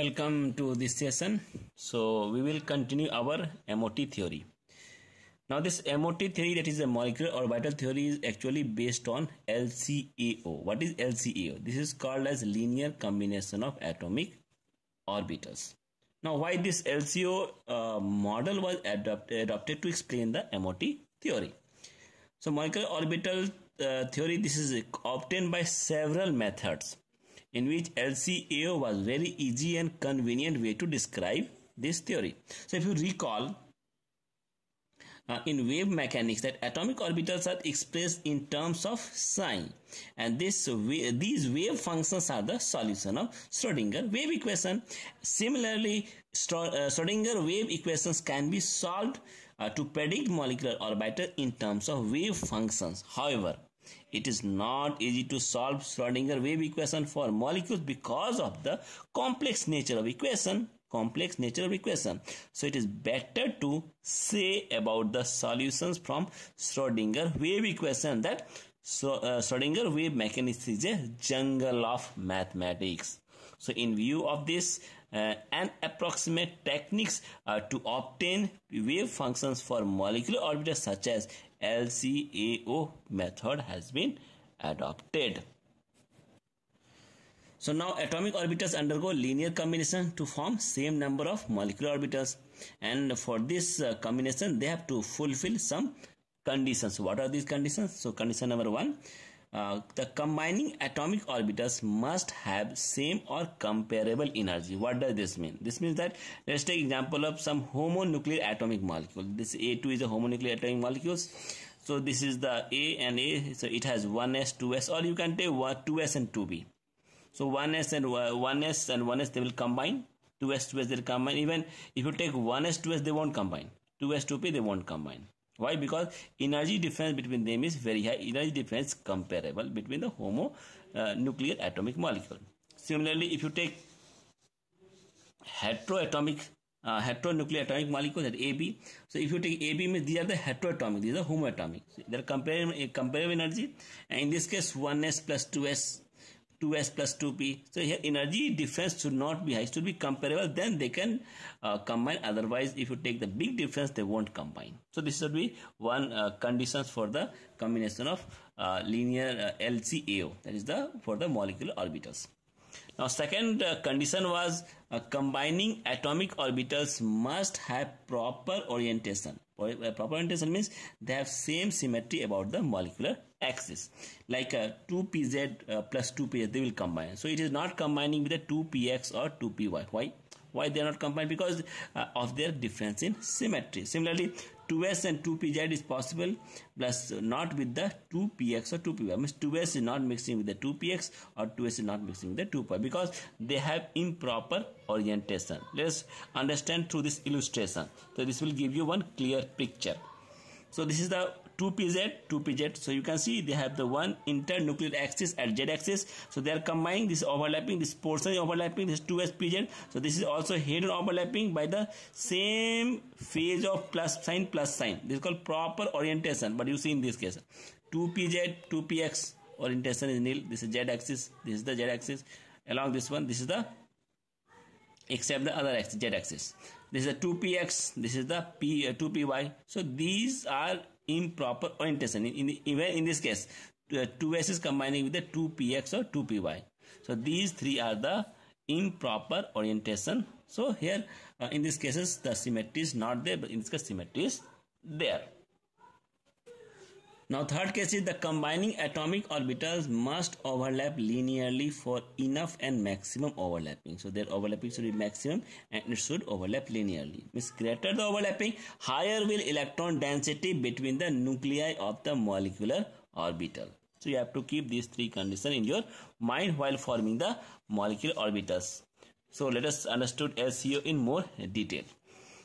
welcome to this session. So we will continue our MOT theory. Now this MOT theory that is a molecular orbital theory is actually based on LCAO. What is LCAO? This is called as linear combination of atomic orbitals. Now why this LCAO uh, model was adopted, adopted to explain the MOT theory. So molecular orbital uh, theory this is obtained by several methods in which LCAO was very easy and convenient way to describe this theory. So if you recall uh, in wave mechanics that atomic orbitals are expressed in terms of psi and this these wave functions are the solution of Schrodinger wave equation. Similarly, uh, Schrodinger wave equations can be solved uh, to predict molecular orbital in terms of wave functions. However, it is not easy to solve Schrodinger wave equation for molecules because of the complex nature of equation complex nature of equation. So it is better to say about the solutions from Schrodinger wave equation that so uh, Schrodinger wave mechanics is a jungle of mathematics. So in view of this uh, and approximate techniques uh, to obtain wave functions for molecular orbitals such as LCAO method has been adopted. So now atomic orbitals undergo linear combination to form same number of molecular orbitals and for this uh, combination they have to fulfill some conditions. What are these conditions? So condition number one uh, the combining atomic orbitals must have same or comparable energy. What does this mean? This means that let's take example of some homonuclear atomic molecule. This A2 is a homonuclear atomic molecules. So this is the A and A. So it has 1s, 2s or you can take 2s and 2p. So 1s and 1s and 1s they will combine. 2s, 2s they will combine. Even if you take 1s, 2s they won't combine. 2s, 2p they won't combine. Why? Because energy difference between them is very high. Energy difference comparable between the homo uh, nuclear atomic molecule. Similarly, if you take heteroatomic uh, heteronuclear atomic molecule at AB. So if you take AB means these are the heteroatomic, these are homoatomic. So they are comparable, comparable energy and in this case 1s plus 2s 2s plus 2p. So here energy difference should not be high, should be comparable. Then they can uh, combine. Otherwise, if you take the big difference, they won't combine. So this should be one uh, conditions for the combination of uh, linear uh, LCAO. That is the for the molecular orbitals. Now second uh, condition was uh, combining atomic orbitals must have proper orientation. Uh, proper orientation means they have same symmetry about the molecular axis. Like uh, 2pz uh, plus 2pz they will combine. So it is not combining with the 2px or 2py. Why? Why they are not combined? Because uh, of their difference in symmetry. Similarly, 2s and 2pz is possible plus not with the 2px or 2py. Means 2s is not mixing with the 2px or 2s is not mixing with the 2py because they have improper orientation. Let us understand through this illustration. So this will give you one clear picture. So this is the 2pz 2pz so you can see they have the one internuclear axis at z axis. So they are combining this overlapping this portion overlapping this 2s pz so this is also hidden overlapping by the same phase of plus sign plus sign. This is called proper orientation but you see in this case 2pz 2px orientation is nil. This is z axis this is the z axis. Along this one this is the except the other axis z axis. This is a 2px this is the p uh, 2py so these are improper orientation. In, in in this case uh, 2s is combining with the 2px or 2py so these three are the improper orientation. So here uh, in these cases the symmetry is not there but in this case symmetry is there now third case is the combining atomic orbitals must overlap linearly for enough and maximum overlapping. So their overlapping should be maximum and it should overlap linearly. Means greater the overlapping, higher will electron density between the nuclei of the molecular orbital. So you have to keep these three conditions in your mind while forming the molecular orbitals. So let us understood LCAO in more detail.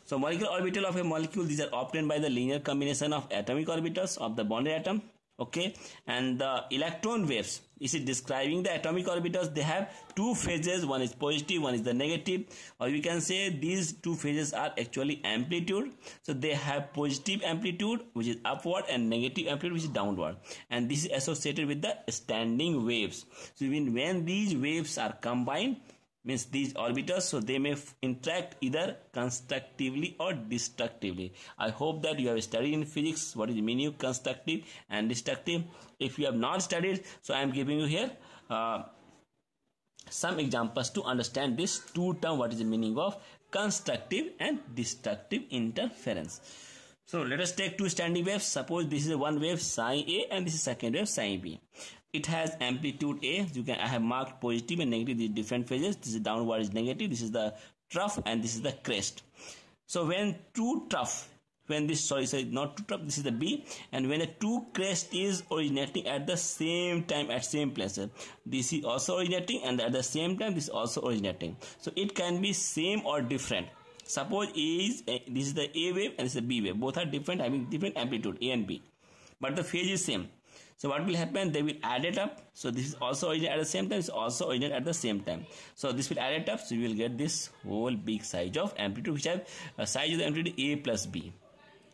So molecular orbital of a molecule, these are obtained by the linear combination of atomic orbitals of the bonded atom. Okay, and the electron waves, is it describing the atomic orbitals? They have two phases, one is positive, one is the negative, or we can say these two phases are actually amplitude. So they have positive amplitude, which is upward, and negative amplitude, which is downward. And this is associated with the standing waves. So when, when these waves are combined, means these orbitals so they may interact either constructively or destructively. I hope that you have studied in physics what is the meaning of constructive and destructive. If you have not studied so i am giving you here uh, some examples to understand this two term what is the meaning of constructive and destructive interference. So let us take two standing waves. Suppose this is one wave psi a and this is second wave psi b it has amplitude a you can i have marked positive and negative these different phases this is downward is negative this is the trough and this is the crest. So when two trough when this sorry sorry not two trough this is the b and when a two crest is originating at the same time at same place this is also originating and at the same time this is also originating. So it can be same or different. Suppose a is a, this is the a wave and this is the b wave. Both are different having different amplitude a and b. But the phase is same so what will happen? They will add it up. So this is also at the same time. It's also originate at the same time. So this will add it up. So you will get this whole big size of amplitude which have a size of the amplitude A plus B.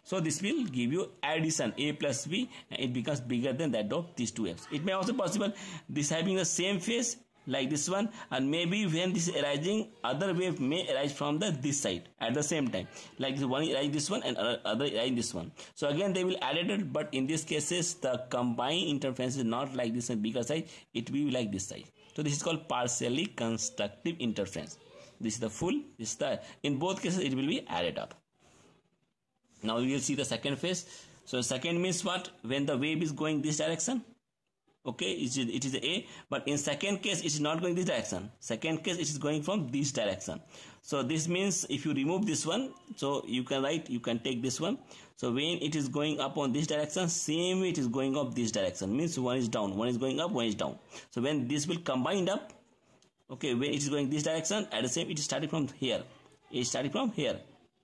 So this will give you addition A plus B and it becomes bigger than that of these two waves. It may also possible this having the same phase like this one and maybe when this is arising other wave may arise from the this side at the same time. Like one arise this one and other arise this one. So again they will add it but in these cases the combined interference is not like this and bigger side it will be like this side. So this is called partially constructive interference. This is the full this is the in both cases it will be added up. Now we will see the second phase. So second means what? When the wave is going this direction okay it is, it is a but in second case it is not going this direction. Second case it is going from this direction. So this means if you remove this one so you can write you can take this one. So when it is going up on this direction same it is going up this direction. Means one is down one is going up one is down. So when this will combine up okay when it is going this direction at the same it is starting from here. It is starting from here.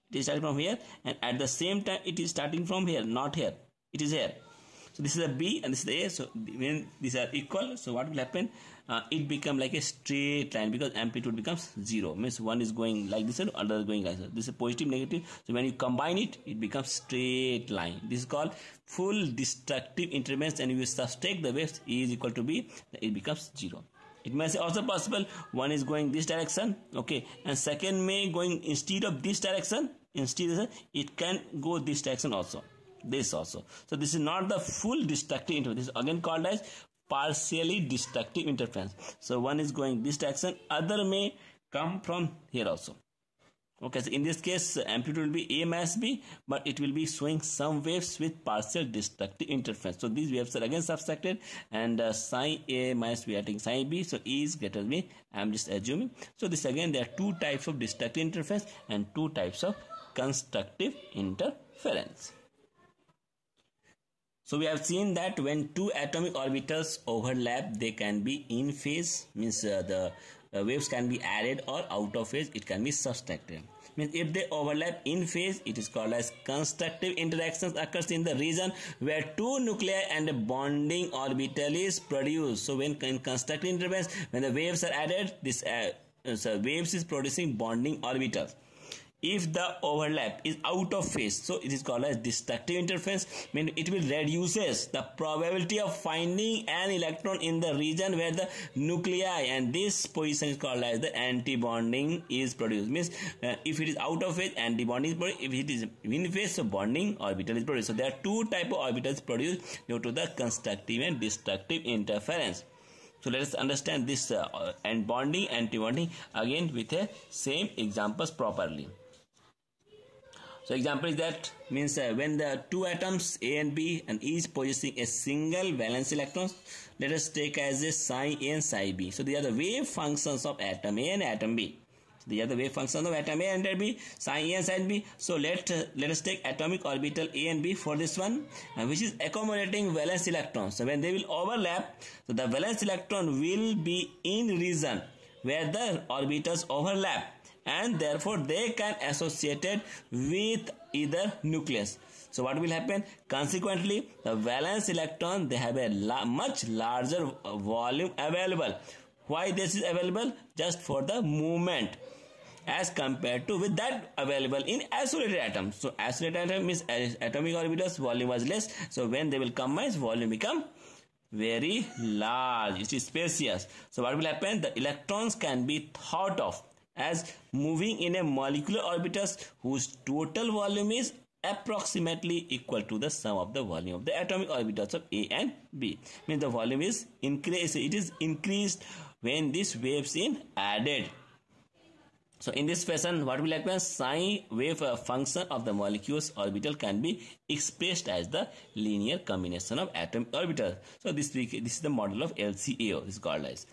It is starting from here and at the same time it is starting from here not here. It is here so this is a b and this is a. So when these are equal so what will happen? Uh, it become like a straight line because amplitude becomes zero. Means one is going like this and other is going like this. This is positive negative. So when you combine it it becomes straight line. This is called full destructive interference and if you subtract the waves e is equal to b it becomes zero. It may also possible one is going this direction okay and second may going instead of this direction instead of it can go this direction also this also. So this is not the full destructive interference. This is again called as partially destructive interference. So one is going this direction, other may come from here also. Okay, so in this case, amplitude will be A minus B, but it will be showing some waves with partial destructive interference. So these waves are again subtracted and uh, psi A minus B are taking psi B. So E is greater than B. I'm just assuming. So this again, there are two types of destructive interference and two types of constructive interference. So we have seen that when two atomic orbitals overlap, they can be in phase, means uh, the uh, waves can be added or out of phase, it can be subtracted. Means if they overlap in phase, it is called as constructive interactions occurs in the region where two nuclei and a bonding orbital is produced. So when in constructive interference, when the waves are added, this uh, so waves is producing bonding orbitals if the overlap is out of phase so it is called as destructive interference mean it will reduces the probability of finding an electron in the region where the nuclei and this position is called as the anti-bonding is produced. Means uh, if it is out of phase anti-bonding is produced. If it is in phase so bonding orbital is produced. So there are two type of orbitals produced due to the constructive and destructive interference. So let us understand this uh, and bonding anti-bonding again with a same examples properly so example is that means uh, when the two atoms A and B and each possessing a single valence electron, let us take as a psi A and psi B. So they are the wave functions of atom A and atom B. So they are the wave functions of atom A and atom B, psi A and psi B. So let uh, let us take atomic orbital A and B for this one, uh, which is accommodating valence electrons. So when they will overlap, so the valence electron will be in region where the orbitals overlap and therefore they can associated with either nucleus. So what will happen? Consequently the valence electron they have a la much larger volume available. Why this is available? Just for the movement as compared to with that available in isolated atoms so isolated atom means atomic orbitals volume was less. So when they will combine volume become very large. It is spacious. So what will happen? The electrons can be thought of as moving in a molecular orbitals whose total volume is approximately equal to the sum of the volume of the atomic orbitals of A and B. Means the volume is increased. It is increased when these waves in added. So in this fashion, what will happen? Psi wave uh, function of the molecule's orbital can be expressed as the linear combination of atomic orbitals. So this this is the model of LCAO. This is called as.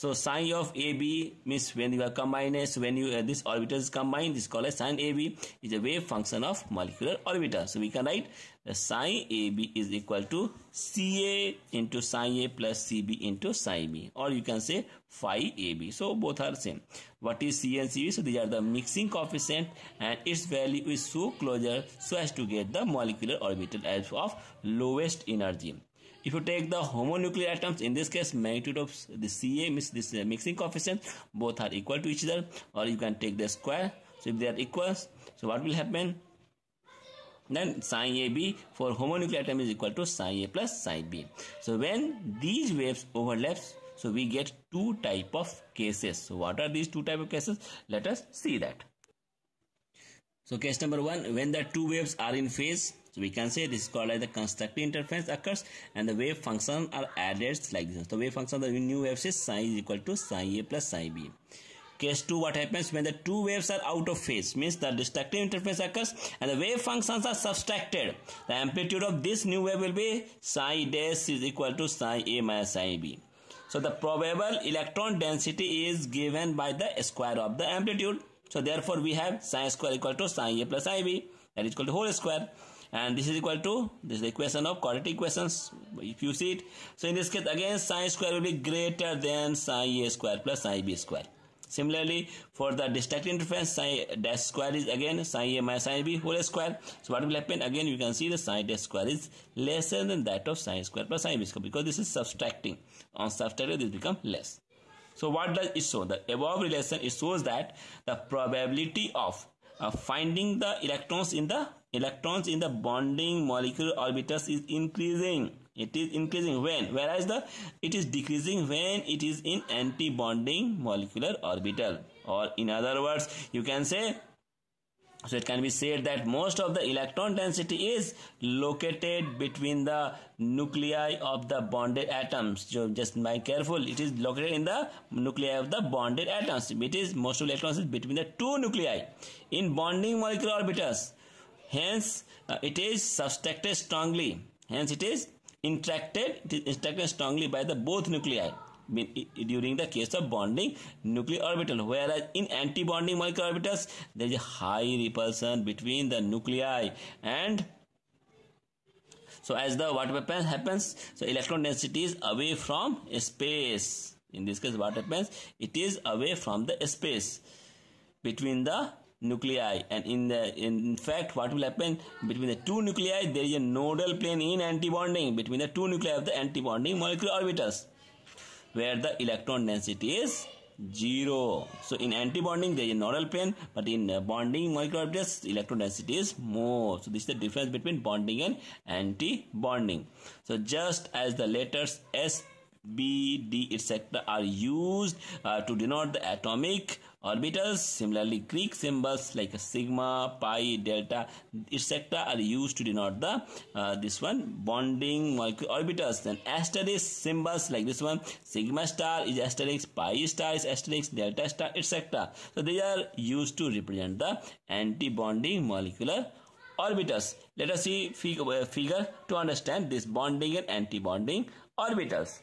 So psi of AB means when you are combined, when you uh, this orbital is combined, this is called as psi AB is a wave function of molecular orbital. So we can write the psi AB is equal to CA into psi A plus CB into psi B or you can say phi AB. So both are same. What is C and CB? So these are the mixing coefficient and its value is so closer so as to get the molecular orbital as of lowest energy. If you take the homonuclear atoms, in this case magnitude of the Ca means this uh, mixing coefficient, both are equal to each other or you can take the square. So if they are equals, so what will happen? Then psi AB for homonuclear atom is equal to psi A plus psi B. So when these waves overlaps, so we get two type of cases. So what are these two type of cases? Let us see that. So case number one, when the two waves are in phase, so we can say this is called as the constructive interference occurs and the wave function are added like this. The wave function the new wave is psi is equal to psi a plus psi b. Case 2 what happens when the two waves are out of phase means the destructive interference occurs and the wave functions are subtracted. The amplitude of this new wave will be psi dash is equal to psi a minus psi b. So the probable electron density is given by the square of the amplitude. So therefore we have psi square equal to psi a plus psi b that is equal to whole square and this is equal to this is the equation of quadratic equations if you see it so in this case again psi square will be greater than psi a square plus psi b square Similarly, for the destructive interference, psi dash square is again psi a minus psi b whole square. So what will happen? Again, you can see the psi dash square is lesser than that of psi square plus psi b square because this is subtracting. On subtracting, this become less. So what does it show? The above relation it shows that the probability of uh, finding the electrons in the electrons in the bonding molecular orbitals is increasing. It is increasing when? Whereas the it is decreasing when it is in anti-bonding molecular orbital. Or in other words you can say so it can be said that most of the electron density is located between the nuclei of the bonded atoms. So just be careful. It is located in the nuclei of the bonded atoms. It is most of electrons is between the two nuclei in bonding molecular orbitals. Hence, uh, it is subtracted strongly. Hence, it is interacted. It is interacted strongly by the both nuclei during the case of bonding nuclear orbital whereas in anti-bonding molecular orbitals there is a high repulsion between the nuclei and so as the what happens happens so electron density is away from space. In this case what happens it is away from the space between the nuclei. And in the in fact what will happen between the two nuclei there is a nodal plane in antibonding between the two nuclei of the antibonding molecular orbitals where the electron density is zero. So in antibonding there is a nodal plane but in uh, bonding molecular orbitals electron density is more. So this is the difference between bonding and anti-bonding. So just as the letters s b d etc are used uh, to denote the atomic orbitals. Similarly, Greek symbols like sigma, pi, delta, etc. are used to denote the uh, this one bonding molecular orbitals. Then asterisk symbols like this one, sigma star is asterisk, pi star is asterisk, delta star, etc. So they are used to represent the anti-bonding molecular orbitals. Let us see figure, figure to understand this bonding and anti-bonding orbitals.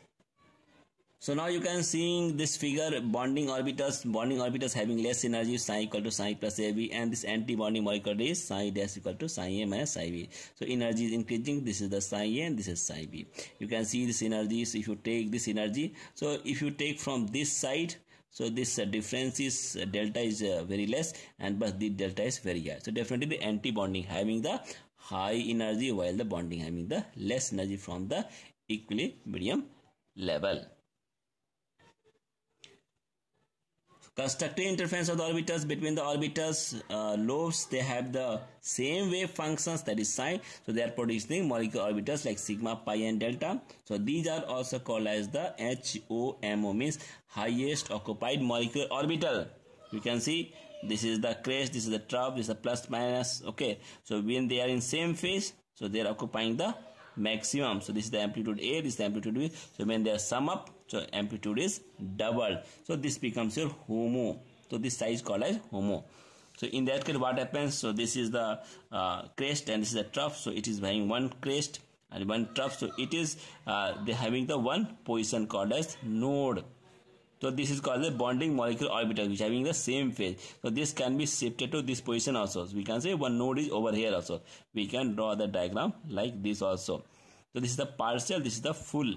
So now you can see this figure bonding orbitals, bonding orbitals having less energy psi equal to psi plus AB and this anti-bonding molecule is psi dash equal to psi A minus psi B. So energy is increasing, this is the psi A and this is psi B. You can see this energy, so if you take this energy, so if you take from this side, so this uh, difference is uh, delta is uh, very less and but the delta is very high. So definitely the anti-bonding having the high energy while the bonding having the less energy from the equilibrium level. Constructive interference of the orbitals between the orbitals uh, lobes they have the same wave functions that is psi. So they are producing molecular orbitals like sigma pi and delta. So these are also called as the HOMO means highest occupied molecular orbital. You can see this is the crest this is the trough this is the plus minus. Okay. So when they are in same phase so they are occupying the maximum. So this is the amplitude a this is the amplitude b. So when they are sum up so amplitude is doubled so this becomes your homo. So this size called as homo. So in that case what happens? So this is the uh, crest and this is the trough. So it is having one crest and one trough. So it is uh, they having the one position called as node so this is called the bonding molecular orbital which having the same phase. So this can be shifted to this position also. So we can say one node is over here also. We can draw the diagram like this also. So this is the partial, this is the full.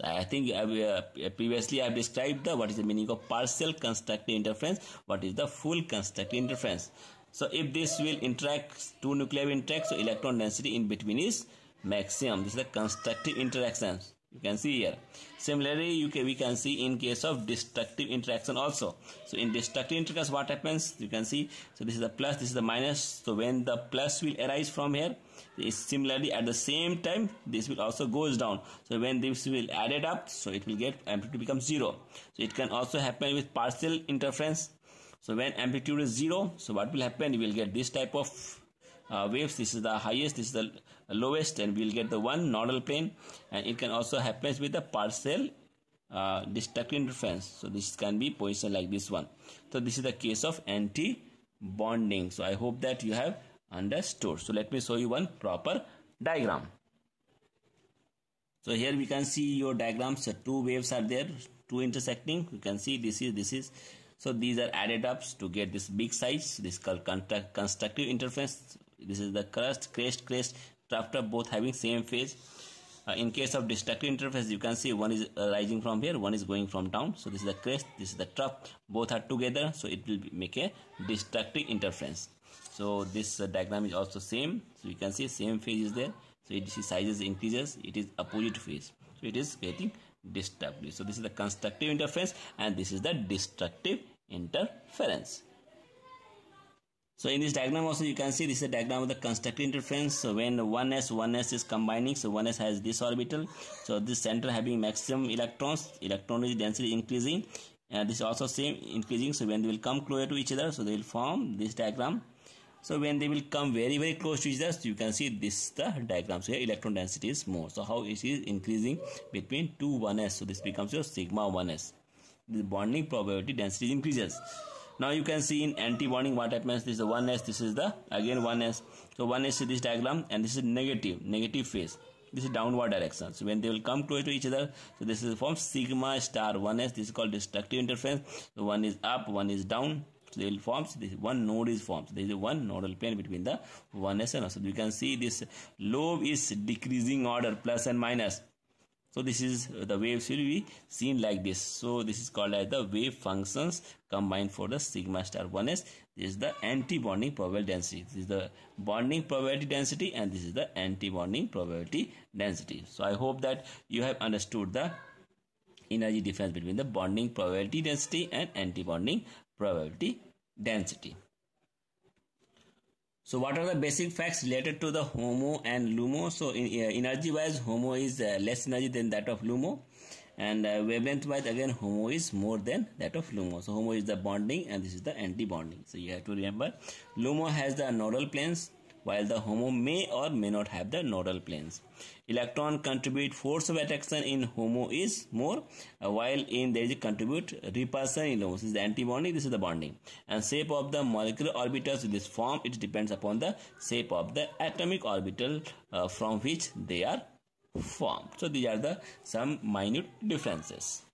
So I think I, uh, previously I have described the what is the meaning of partial constructive interference, what is the full constructive interference. So if this will interact, two nuclei will interact, so electron density in between is maximum. This is the constructive interactions you can see here. Similarly you can we can see in case of destructive interaction also. So in destructive interaction what happens? You can see so this is the plus this is the minus. So when the plus will arise from here similarly at the same time this will also goes down. So when this will add it up so it will get amplitude becomes zero. So it can also happen with partial interference. So when amplitude is zero so what will happen? You will get this type of uh, waves. This is the highest this is the lowest and we'll get the one nodal plane. And it can also happen with the partial uh, destructive interference. So this can be position like this one. So this is the case of anti bonding so i hope that you have understood. So let me show you one proper diagram. So here we can see your diagrams. So two waves are there two intersecting. You can see this is this is. So these are added up to get this big size this called constructive interference this is the crust crest crest after both having same phase. Uh, in case of destructive interface you can see one is uh, rising from here one is going from down. So this is the crest this is the trough both are together so it will make a destructive interference. So this uh, diagram is also same. So you can see same phase is there. So it sizes increases it is opposite phase. So it is getting destructive so this is the constructive interference and this is the destructive interference so in this diagram also you can see this is a diagram of the constructive interference. So when 1s, 1s is combining, so 1s has this orbital. So this center having maximum electrons, electron density increasing. And this also same increasing. So when they will come closer to each other, so they will form this diagram. So when they will come very very close to each other, so you can see this the diagram. So here electron density is more. So how it is increasing between two 1s. So this becomes your sigma 1s. The bonding probability density increases now you can see in anti-bonding what happens. This is the 1s this is the again 1s so 1s is this diagram and this is negative negative phase. This is downward direction. So when they will come close to each other so this is form sigma star 1s this is called destructive interference. So one is up one is down. So they will form. So this one node is formed. So there is one nodal plane between the 1s and so you can see this lobe is decreasing order plus and minus so this is uh, the waves will be seen like this. So this is called as the wave functions combined for the sigma star 1s. This is the anti-bonding probability density. This is the bonding probability density and this is the anti-bonding probability density. So I hope that you have understood the energy difference between the bonding probability density and anti-bonding probability density. So what are the basic facts related to the HOMO and LUMO? So in, uh, energy wise HOMO is uh, less energy than that of LUMO and uh, wavelength wise again HOMO is more than that of LUMO. So HOMO is the bonding and this is the anti-bonding. So you have to remember LUMO has the nodal planes while the HOMO may or may not have the nodal planes. Electron contribute force of attraction in HOMO is more, uh, while in there is contribute repulsion in LUMO. This is the anti-bonding, this is the bonding. And shape of the molecular orbitals in this form, it depends upon the shape of the atomic orbital uh, from which they are formed. So these are the some minute differences.